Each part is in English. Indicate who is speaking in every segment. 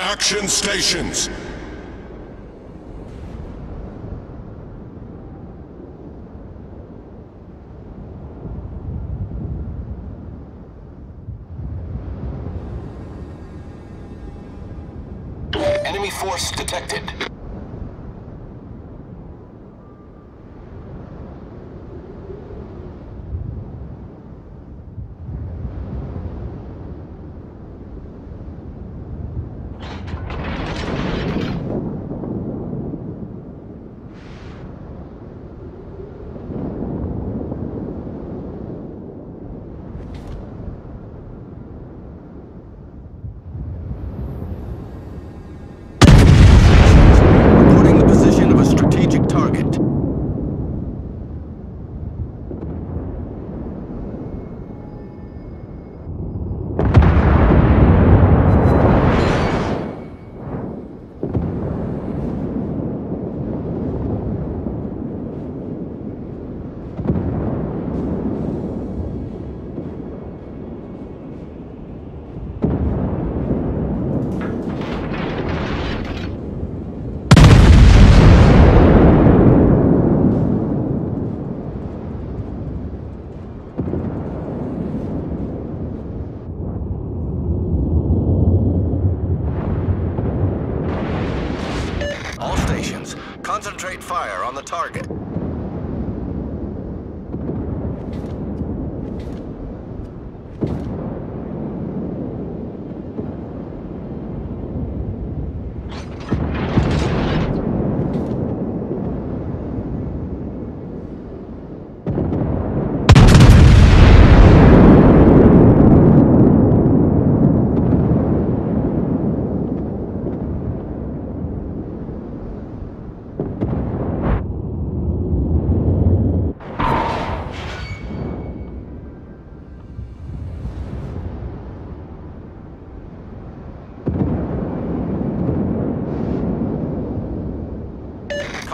Speaker 1: Action stations.
Speaker 2: Enemy force detected.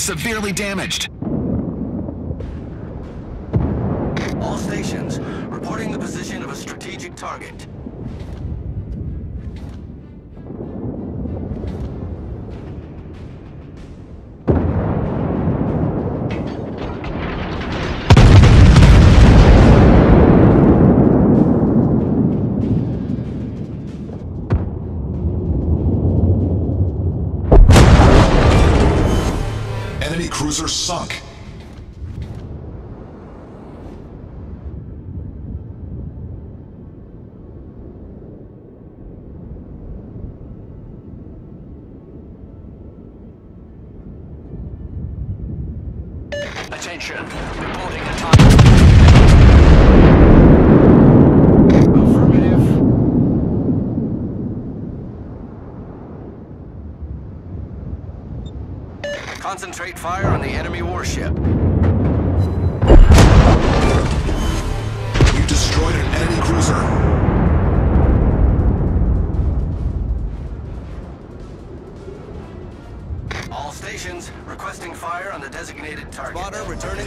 Speaker 3: severely damaged.
Speaker 1: cruiser sunk.
Speaker 2: Attention, reporting attack.
Speaker 4: Concentrate fire on the enemy warship. You destroyed an enemy cruiser. requesting fire on the
Speaker 1: designated target. Spotter returning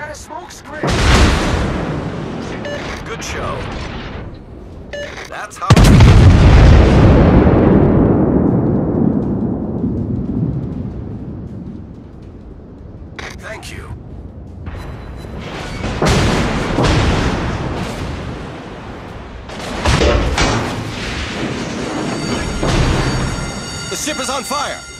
Speaker 2: Set a smoke screen.
Speaker 4: Good show. That's how. Thank you. The ship is on fire!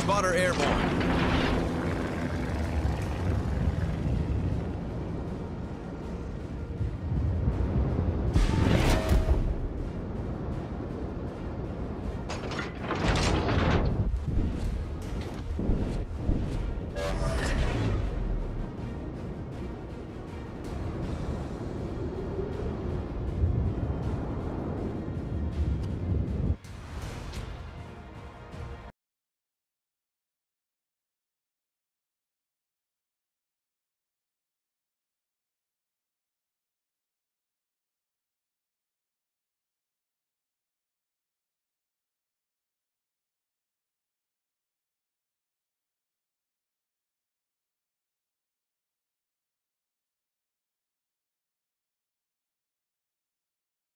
Speaker 4: Spotter airborne.